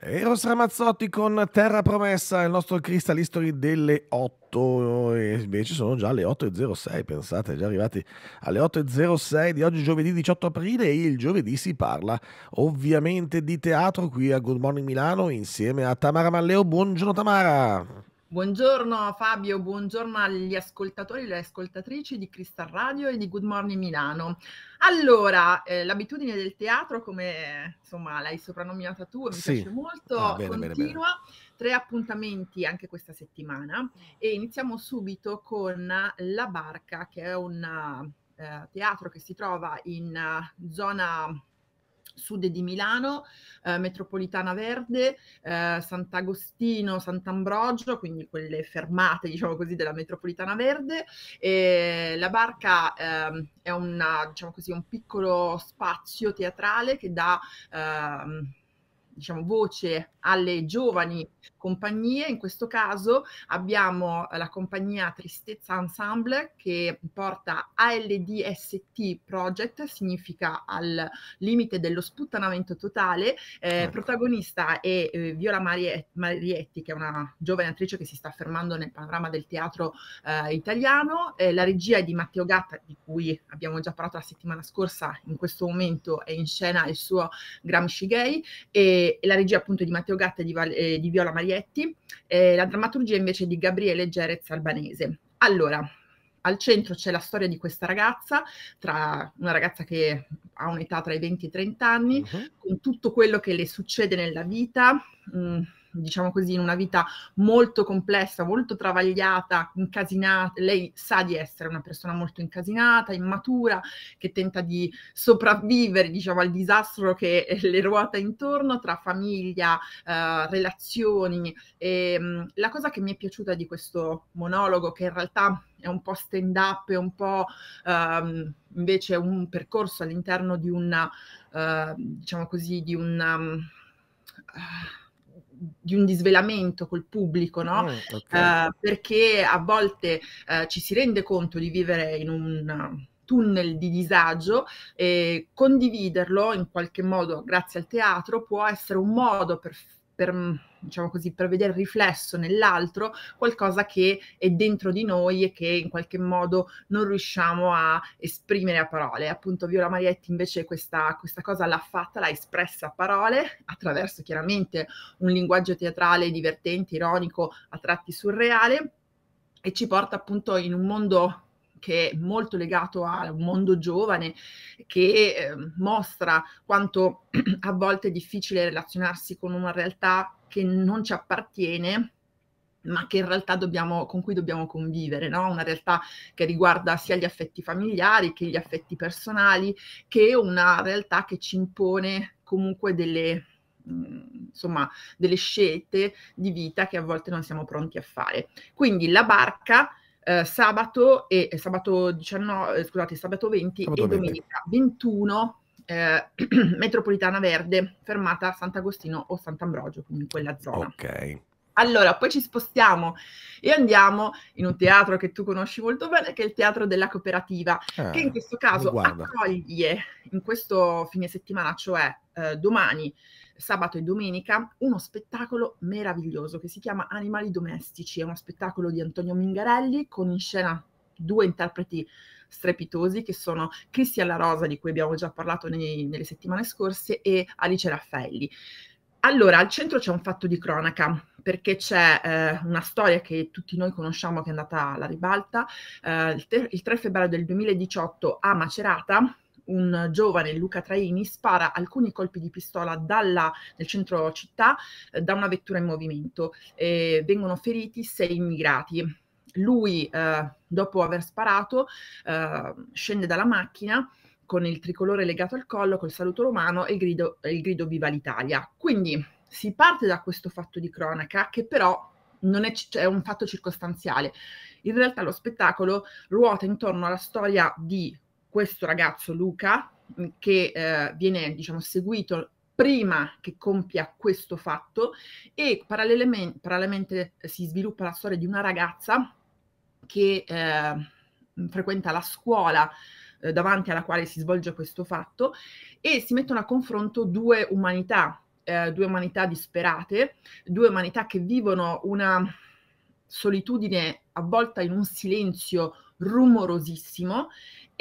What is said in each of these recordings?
Eros Ramazzotti con Terra Promessa, il nostro Crystal History delle 8 e invece sono già le 8.06, pensate, già arrivati alle 8.06 di oggi giovedì 18 aprile e il giovedì si parla ovviamente di teatro qui a Good Morning Milano insieme a Tamara Malleo. Buongiorno Tamara! Buongiorno Fabio, buongiorno agli ascoltatori e alle ascoltatrici di Crystal Radio e di Good Morning Milano. Allora, eh, l'abitudine del teatro, come insomma l'hai soprannominata tu, mi sì. piace molto, ah, bene, continua. Bene, bene. Tre appuntamenti anche questa settimana e iniziamo subito con La Barca, che è un uh, teatro che si trova in uh, zona sud di Milano, eh, Metropolitana Verde, eh, Sant'Agostino, Sant'Ambrogio, quindi quelle fermate, diciamo così, della Metropolitana Verde. E la barca eh, è una, diciamo così, un piccolo spazio teatrale che dà ehm, diciamo, voce alle giovani compagnie. In questo caso abbiamo la compagnia Tristezza Ensemble che porta ALDST Project, significa al limite dello sputtanamento totale. Eh, ecco. Protagonista è eh, Viola Marietti, che è una giovane attrice che si sta affermando nel panorama del teatro eh, italiano. la regia è di Matteo Gatta, di cui abbiamo già parlato la settimana scorsa. In questo momento è in scena il suo Gramsci Gay. E e, la regia appunto di Matteo Gatta e di, eh, di Viola Marietti, eh, la drammaturgia invece di Gabriele Gerez Albanese. Allora, al centro c'è la storia di questa ragazza, tra una ragazza che ha un'età tra i 20 e i 30 anni, uh-huh. con tutto quello che le succede nella vita. Mh, mm, diciamo così, in una vita molto complessa, molto travagliata, incasinata. Lei sa di essere una persona molto incasinata, immatura, che tenta di sopravvivere, diciamo, al disastro che le ruota intorno tra famiglia, eh, relazioni. E, ehm, la cosa che mi è piaciuta di questo monologo, che in realtà è un po' stand up, è un po' um, invece un percorso all'interno di una, uh, diciamo così, di un... Um, uh, di un disvelamento col pubblico, no? Mm, okay. uh, perché a volte uh, ci si rende conto di vivere in un tunnel di disagio e condividerlo in qualche modo grazie al teatro può essere un modo per per, mm, diciamo così, per vedere riflesso nell'altro qualcosa che è dentro di noi e che in qualche modo non riusciamo a esprimere a parole. Appunto Viola Marietti invece questa, questa cosa l'ha fatta, l'ha espressa a parole attraverso chiaramente un linguaggio teatrale divertente, ironico, a tratti surreale e ci porta appunto in un mondo che è molto legato a un mondo giovane, che eh, mostra quanto a volte è difficile relazionarsi con una realtà che non ci appartiene, ma che in realtà dobbiamo, con cui dobbiamo convivere, no? una realtà che riguarda sia gli affetti familiari che gli affetti personali, che una realtà che ci impone comunque delle, insomma, delle scelte di vita che a volte non siamo pronti a fare. Quindi la barca eh, sabato e eh, sabato 19, eh, scusate, sabato 20 sabato e 20. domenica 21 eh, metropolitana verde, fermata Sant'Agostino o Sant'Ambrogio, quindi in quella zona. Ok. Allora, poi ci spostiamo e andiamo in un teatro che tu conosci molto bene, che è il Teatro della Cooperativa, ah, che in questo caso accoglie in questo fine settimana, cioè eh, domani, sabato e domenica uno spettacolo meraviglioso che si chiama Animali domestici. È uno spettacolo di Antonio Mingarelli con in scena due interpreti strepitosi che sono Cristian La Rosa, di cui abbiamo già parlato nei, nelle settimane scorse, e Alice Raffaelli. Allora, al centro c'è un fatto di cronaca, perché c'è eh, una storia che tutti noi conosciamo che è andata alla ribalta. Eh, il, te- il 3 febbraio del 2018 a Macerata un giovane, Luca Traini, spara alcuni colpi di pistola dalla, nel centro città eh, da una vettura in movimento. Eh, vengono feriti sei immigrati. Lui, eh, dopo aver sparato, eh, scende dalla macchina con il tricolore legato al collo, col saluto romano e il grido, il grido Viva l'Italia. Quindi si parte da questo fatto di cronaca che però non è, cioè, è, un fatto circostanziale. In realtà lo spettacolo ruota intorno alla storia di questo ragazzo Luca mm, che eh, viene diciamo seguito prima che compia questo fatto e parallelamente, parallelamente si sviluppa la storia di una ragazza che eh, frequenta la scuola eh, davanti alla quale si svolge questo fatto e si mettono a confronto due umanità eh, due umanità disperate, due umanità che vivono una solitudine avvolta in un silenzio rumorosissimo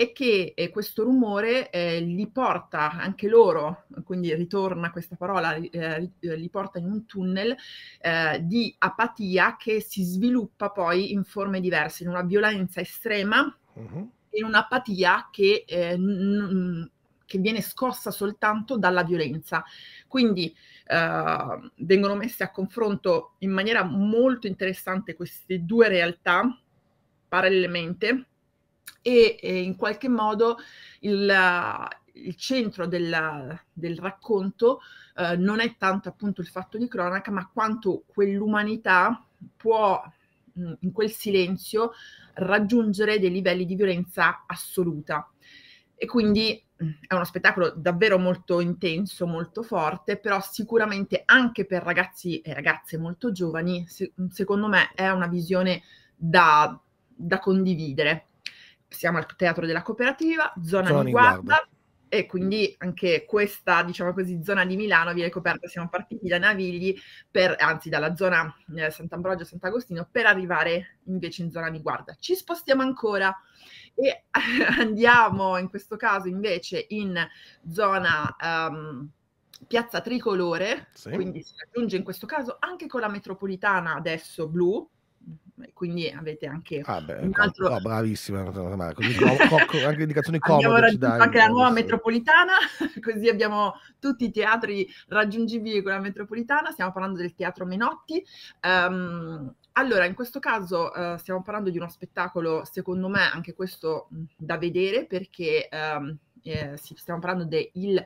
e che eh, questo rumore eh, li porta anche loro, quindi ritorna questa parola, eh, li porta in un tunnel eh, di apatia che si sviluppa poi in forme diverse, in una violenza estrema, uh-huh. in un'apatia che, eh, n- che viene scossa soltanto dalla violenza. Quindi eh, vengono messe a confronto in maniera molto interessante queste due realtà parallelamente e, e in qualche modo il, il centro del, del racconto eh, non è tanto appunto il fatto di cronaca, ma quanto quell'umanità può mh, in quel silenzio raggiungere dei livelli di violenza assoluta. E quindi è uno spettacolo davvero molto intenso, molto forte, però sicuramente anche per ragazzi e ragazze molto giovani, se, secondo me è una visione da, da condividere siamo al Teatro della Cooperativa, zona, zona di guarda, guarda, e quindi anche questa, diciamo così, zona di Milano viene coperta, siamo partiti da Navigli, per, anzi dalla zona eh, Sant'Ambrogio, Sant'Agostino, per arrivare invece in zona di guarda. Ci spostiamo ancora e andiamo in questo caso invece in zona... Um, Piazza Tricolore, sì. quindi si raggiunge in questo caso anche con la metropolitana adesso blu, quindi avete anche ah beh, un altro... No, bravissima, così co- co- anche indicazioni comode. Abbiamo raggiunto anche la nuova metropolitana, così abbiamo tutti i teatri raggiungibili con la metropolitana, stiamo parlando del teatro Menotti. Um, allora, in questo caso uh, stiamo parlando di uno spettacolo, secondo me, anche questo mh, da vedere, perché um, eh, sì, stiamo parlando del...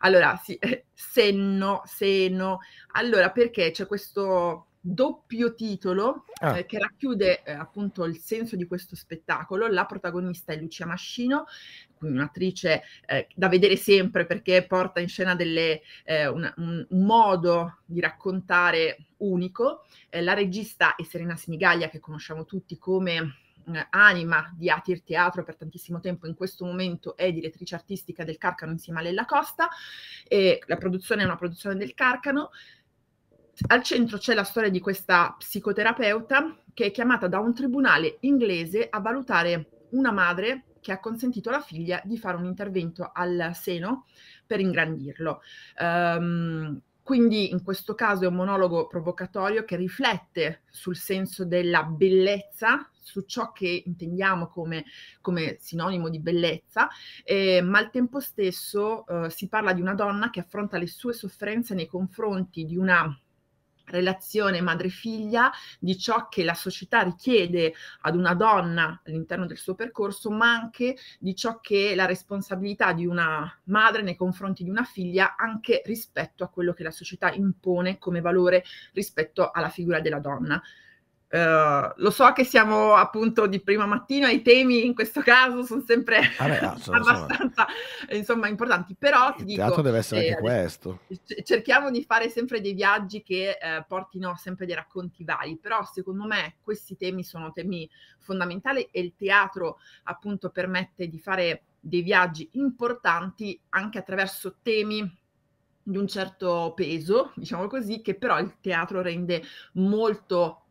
Allora, sì, senno, seno. Allora, perché c'è questo doppio titolo ah. eh, che racchiude eh, appunto il senso di questo spettacolo. La protagonista è Lucia Mascino, quindi un'attrice eh, da vedere sempre perché porta in scena delle, eh, una, un, modo di raccontare unico. Eh, la regista è Serena Sinigaglia, che conosciamo tutti come eh, anima di Atir Teatro per tantissimo tempo, in questo momento è direttrice artistica del Carcano insieme a Lella Costa. E la produzione è una produzione del Carcano al centro c'è la storia di questa psicoterapeuta che è chiamata da un tribunale inglese a valutare una madre che ha consentito alla figlia di fare un intervento al seno per ingrandirlo. Um, quindi in questo caso è un monologo provocatorio che riflette sul senso della bellezza, su ciò che intendiamo come, come sinonimo di bellezza, eh, ma al tempo stesso eh, si parla di una donna che affronta le sue sofferenze nei confronti di una relazione madre-figlia, di ciò che la società richiede ad una donna all'interno del suo percorso, ma anche di ciò che è la responsabilità di una madre nei confronti di una figlia, anche rispetto a quello che la società impone come valore rispetto alla figura della donna. Uh, lo so che siamo appunto di prima mattina, i temi in questo caso sono sempre Vabbè, no, sono, abbastanza sono... insomma importanti, però il ti teatro deve essere eh, anche questo. Cerchiamo di fare sempre dei viaggi che eh, portino sempre dei racconti vari, però secondo me questi temi sono temi fondamentali e il teatro appunto permette di fare dei viaggi importanti anche attraverso temi di un certo peso, diciamo così, che però il teatro rende molto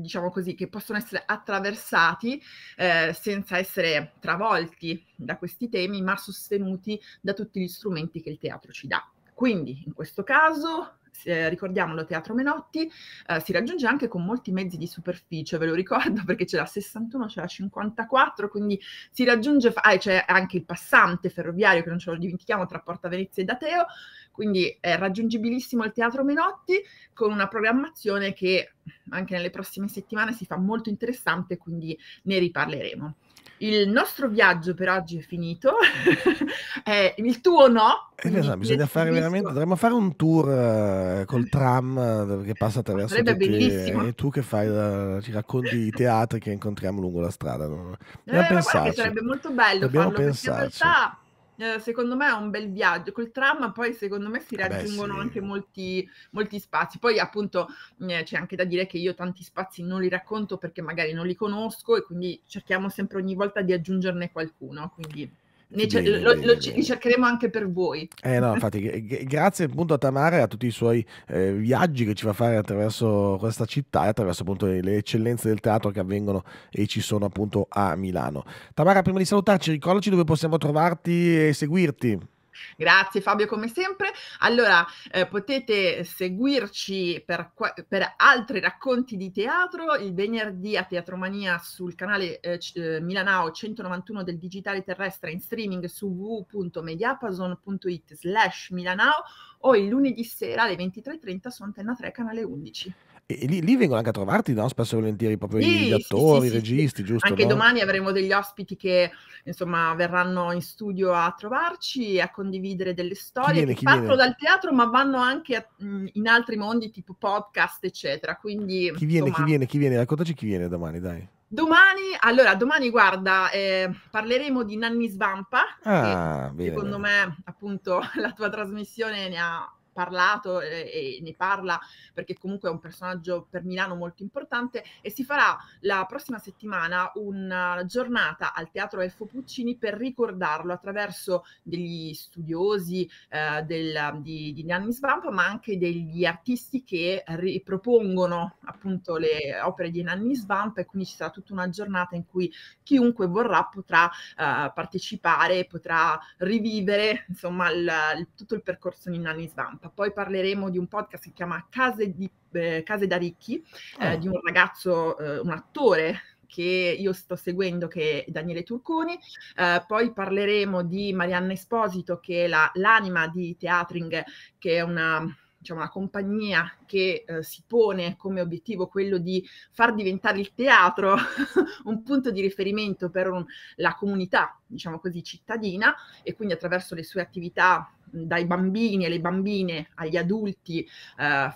diciamo così, che possono essere attraversati eh, senza essere travolti da questi temi, ma sostenuti da tutti gli strumenti che il teatro ci dà. Quindi, in questo caso, eh, ricordiamolo, Teatro Menotti eh, si raggiunge anche con molti mezzi di superficie, ve lo ricordo perché c'è la 61, c'è la 54, quindi si raggiunge, ah, c'è anche il passante ferroviario che non ce lo dimentichiamo tra Porta Venezia e Dateo, quindi è raggiungibilissimo il Teatro Menotti con una programmazione che anche nelle prossime settimane si fa molto interessante, quindi ne riparleremo. Il nostro viaggio per oggi è finito, eh, il tuo no. Eh, esatto, bisogna fare veramente, dovremmo fare un tour uh, col tram uh, che passa attraverso Sarebbe tutti, bellissimo. e tu che fai, uh, ci racconti i teatri che incontriamo lungo la strada. Dobbiamo eh, sarebbe molto bello Dobbiamo farlo, pensarci. in realtà eh, secondo me è un bel viaggio. Col tram poi secondo me si eh raggiungono Beh, sì. anche molti, molti spazi. Poi appunto eh, c'è anche da dire che io tanti spazi non li racconto perché magari non li conosco e quindi cerchiamo sempre ogni volta di aggiungerne qualcuno. Quindi... Ne ce- lo, lo, li cercheremo anche per voi. Eh no, infatti, grazie appunto a Tamara e a tutti i suoi eh, viaggi che ci fa fare attraverso questa città e attraverso appunto le eccellenze del teatro che avvengono e ci sono appunto a Milano. Tamara, prima di salutarci, ricordaci dove possiamo trovarti e seguirti. Grazie Fabio come sempre. Allora eh, potete seguirci per, per, altri racconti di teatro il venerdì a Teatromania sul canale eh, eh Milanao 191 del digitale terrestre in streaming su www.mediapason.it slash Milanao o il lunedì sera alle 23.30 su Antenna 3 canale 11. E lì, lì, vengono anche a trovarti, no? Spesso e volentieri proprio sì, gli attori, sì, sì, i registi, giusto? Anche no? domani avremo degli ospiti che insomma verranno in studio a trovarci e a condividere delle storie viene, che partono dal teatro, ma vanno anche a, in altri mondi tipo podcast, eccetera. Quindi, chi viene, insomma... chi viene, chi viene? Raccontaci chi viene domani, dai. Domani, allora, domani guarda, eh, parleremo di Nanni Svampa, ah, bene, secondo bene. me appunto la tua trasmissione ne ha parlato e, e, ne parla perché comunque è un personaggio per Milano molto importante e si farà la prossima settimana una giornata al Teatro Elfo Puccini per ricordarlo attraverso degli studiosi eh, del, di, di Nanni Svampa ma anche degli artisti che ripropongono appunto le opere di Nanni Svampa e quindi ci sarà tutta una giornata in cui chiunque vorrà potrà eh, partecipare, potrà rivivere insomma il, il, tutto il percorso di Nanni Svampa poi parleremo di un podcast che si chiama Case, di, eh, Case da ricchi, eh, oh. di un ragazzo, eh, un attore che io sto seguendo, che è Daniele Turconi. Eh, poi parleremo di Marianna Esposito, che è la, l'anima di Teatring, che è una diciamo, una compagnia che eh, si pone come obiettivo quello di far diventare il teatro un punto di riferimento per un, la comunità, diciamo così, cittadina e quindi attraverso le sue attività dai bambini e le bambine agli adulti, eh,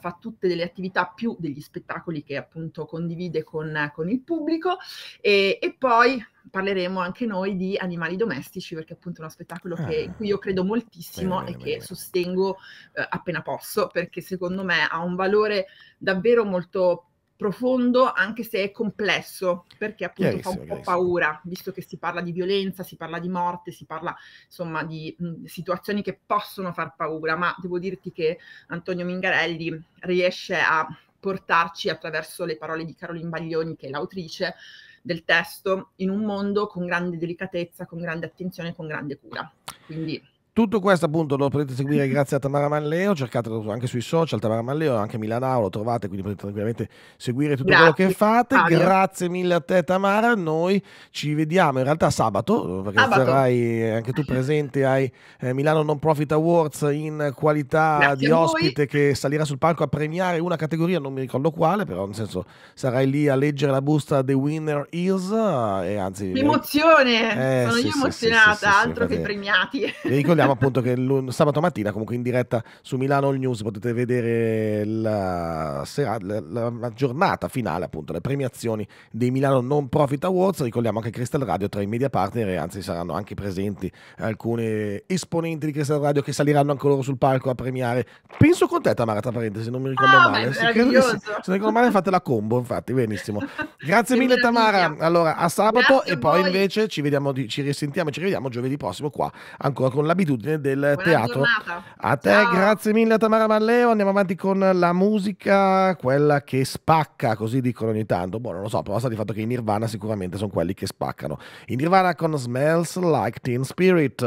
fa tutte delle attività più degli spettacoli che appunto condivide con, con il pubblico e, e, poi parleremo anche noi di animali domestici perché appunto è uno spettacolo che, in cui io credo moltissimo bene, e bene. che sostengo eh, appena posso perché secondo me ha un valore davvero molto profondo anche se è complesso perché appunto fa un po' paura visto che si parla di violenza, si parla di morte, si parla insomma di mh, situazioni che possono far paura ma devo dirti che Antonio Mingarelli riesce a portarci attraverso le parole di Caroline Baglioni che è l'autrice del testo in un mondo con grande delicatezza, con grande attenzione, con grande cura. Quindi tutto questo appunto lo potete seguire grazie a Tamara Malleo, cercatelo anche sui social, Tamara Malleo, anche Milanao, lo trovate, quindi potete tranquillamente seguire tutto grazie, quello che fate. Fabio. Grazie mille a te Tamara, noi ci vediamo in realtà sabato, perché sabato. sarai anche tu presente ai eh, Milano Non Profit Awards in qualità grazie di ospite che salirà sul palco a premiare una categoria, non mi ricordo quale, però nel senso sarai lì a leggere la busta The Winner Is e anzi... L'emozione! Eh, Sono sì, io emozionata, sì, sì, altro che premiati. Ricordiamo ricordiamo appunto che sabato mattina, comunque in diretta su Milano All News, potete vedere la, sera, la, la, la, giornata finale, appunto, le premiazioni dei Milano Non Profit Awards. Ricordiamo anche Crystal Radio tra i media partner e anzi saranno anche presenti alcune esponenti di Crystal Radio che saliranno anche loro sul palco a premiare. Penso con te, Tamara, tra parentesi, non mi ricordo ah, male. Se, credo, se, se non ricordo male, fate la combo, infatti, benissimo. Grazie mille, Tamara. Allora, a sabato Grazie e poi invece ci vediamo, ci risentiamo e ci rivediamo giovedì prossimo qua, ancora con l'abitudine l'abitudine del Buona teatro. Giornata. A te, Ciao. grazie mille Tamara Malleo. Andiamo avanti con la musica, quella che spacca, così dicono ogni tanto. Boh, non lo so, però sta di fatto che i Nirvana sicuramente sono quelli che spaccano. I Nirvana con Smells Like Teen Spirit.